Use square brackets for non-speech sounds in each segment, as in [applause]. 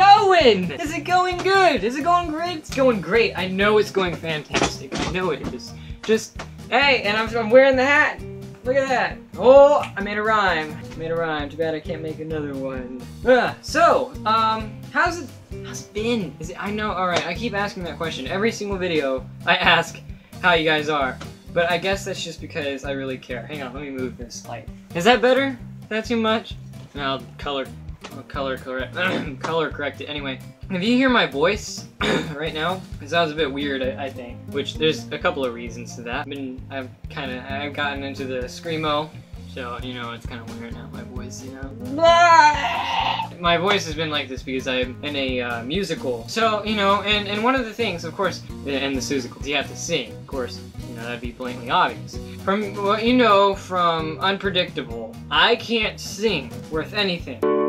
going? Is it going good? Is it going great? It's going great. I know it's going fantastic. I know it is. Just, hey, and I'm, I'm wearing the hat. Look at that. Oh, I made a rhyme. I made a rhyme. Too bad I can't make another one. Ah, so, um, how's it, how's it been? Is it, I know, alright, I keep asking that question. Every single video, I ask how you guys are. But I guess that's just because I really care. Hang on, let me move this light. Is that better? Is that too much? No, I'll color, I'll color correct, [clears throat] color correct it. Anyway, if you hear my voice [clears throat] right now, it sounds a bit weird, I, I, think. Which there's a couple of reasons to that. I've been, I've kind of, I've gotten into the screamo, so you know it's kind of weird now. My voice, you know. My voice has been like this because I'm in a uh, musical. So you know, and and one of the things, of course, in the musicals, you have to sing. Of course, you know that'd be blatantly obvious. From what you know from Unpredictable, I can't sing worth anything.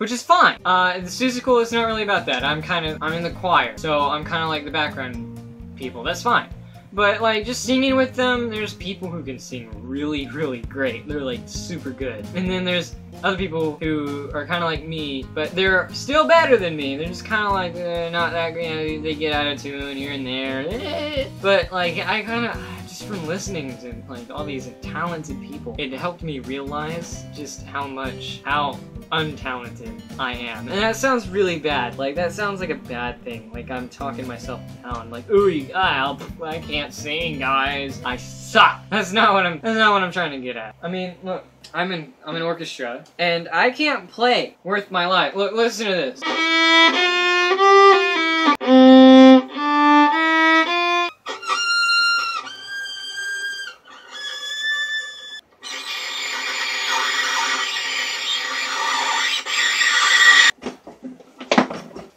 Which is fine. Uh, the Seussical is not really about that. I'm kind of, I'm in the choir, so I'm kind of like the background people. That's fine. But, like, just singing with them, there's people who can sing really, really great. They're, like, super good. And then there's other people who are kind of like me, but they're still better than me. They're just kind of like, uh, not that, you know, they get out of tune here and there. But, like, I kind of, just from listening to, like, all these talented people, it helped me realize just how much, how untalented I am. And that sounds really bad. Like, that sounds like a bad thing. Like, I'm talking myself down. Like, ooh, ah, I can't sing, guys. I suck. [laughs] That's not what I'm, that's not what I'm trying to get at. I mean, look, I'm in, I'm in orchestra, and I can't play worth my life. Look, listen to this.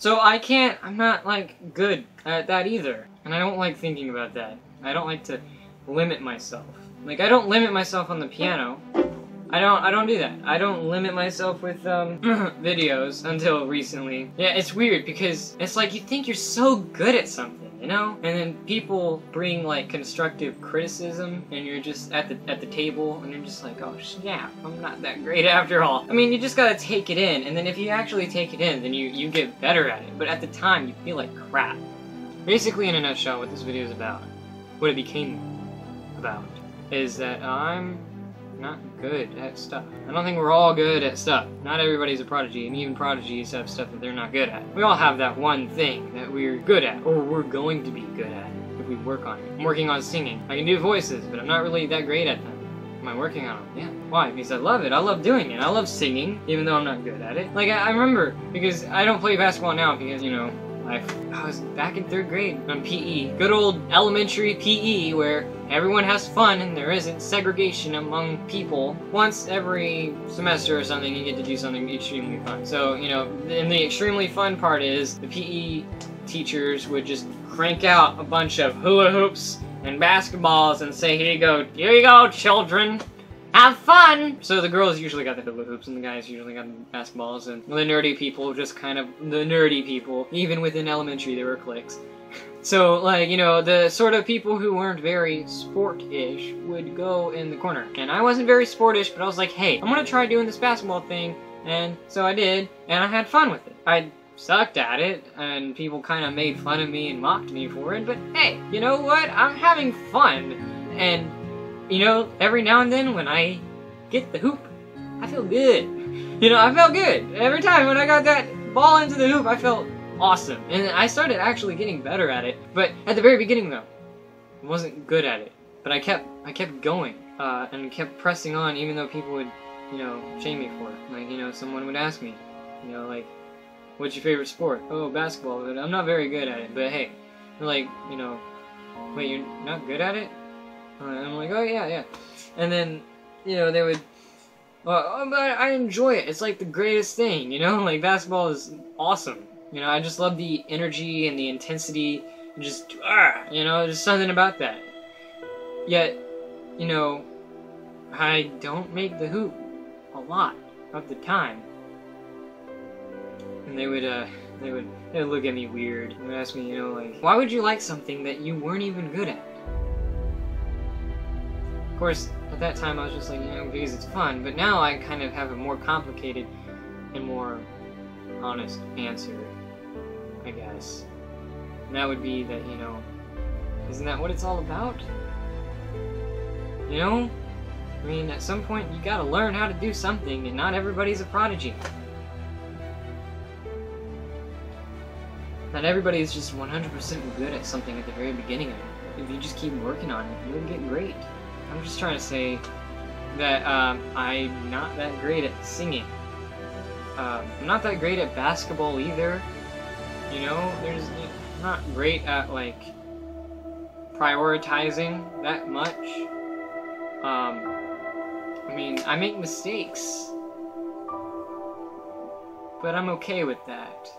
So I can't, I'm not like good at that either. And I don't like thinking about that. I don't like to limit myself. Like I don't limit myself on the piano. I don't, I don't do that. I don't limit myself with um, [laughs] videos until recently. Yeah, it's weird because it's like you think you're so good at something you know? And then people bring like constructive criticism and you're just at the at the table and you're just like, oh snap, I'm not that great [laughs] after all. I mean, you just gotta take it in, and then if you actually take it in, then you, you get better at it. But at the time, you feel like crap. Basically, in a nutshell, what this video is about, what it became about, is that I'm not good at stuff. I don't think we're all good at stuff. Not everybody's a prodigy, and even prodigies have stuff that they're not good at. We all have that one thing that we're good at, or we're going to be good at if we work on it. I'm working on singing. I can do voices, but I'm not really that great at them. Am I working on them? Yeah. Why? Because I love it. I love doing it. I love singing, even though I'm not good at it. Like, I, I remember, because I don't play basketball now because, you know, I, I was back in third grade on PE. Good old elementary PE where everyone has fun and there isn't segregation among people. Once every semester or something, you get to do something extremely fun. So, you know, and the extremely fun part is the PE teachers would just crank out a bunch of hula hoops and basketballs and say, here you go, here you go, children. Have fun! So the girls usually got the hula hoops and the guys usually got the basketballs and the nerdy people just kind of, the nerdy people, even within elementary there were cliques. [laughs] So, like, you know, the sort of people who weren't very sport-ish would go in the corner. And I wasn't very sportish, but I was like, hey, I'm gonna try doing this basketball thing. And so I did, and I had fun with it. I sucked at it, and people kind of made fun of me and mocked me for it, but hey, you know what? I'm having fun. And you know, every now and then when I get the hoop, I feel good. [laughs] You know, I felt good. Every time when I got that ball into the hoop, I felt awesome. And I started actually getting better at it. But at the very beginning though, I wasn't good at it. But I kept I kept going. Uh, and kept pressing on even though people would, you know, shame me for it. Like, you know, someone would ask me, you know, like, what's your favorite sport? Oh, basketball, but I'm not very good at it. But hey, like, you know, wait, you're not good at it? And I'm like, oh yeah, yeah. And then, you know, they would, well, oh, but I enjoy it. It's like the greatest thing, you know? [laughs] Like, basketball is awesome. You know, I just love the energy and the intensity. And Just, ah, you know, there's something about that. Yet, you know, I don't make the hoop a lot of the time. And they would, uh, they would, they would look at me weird. and ask me, you know, like, why would you like something that you weren't even good at? Course, at that time I was just like, you know, because it's fun. But now I kind of have a more complicated and more honest answer, I guess. And that would be that, you know, isn't that what it's all about? You know? I mean, at some point you gotta learn how to do something, and not everybody's a prodigy. Not everybody is just 100% good at something at the very beginning of it. If you just keep working on it, you'll get great. I'm just trying to say that um, I'm not that great at singing. Uh, I'm not that great at basketball either. You know, there's I'm not great at like prioritizing that much. Um, I mean, I make mistakes, but I'm okay with that.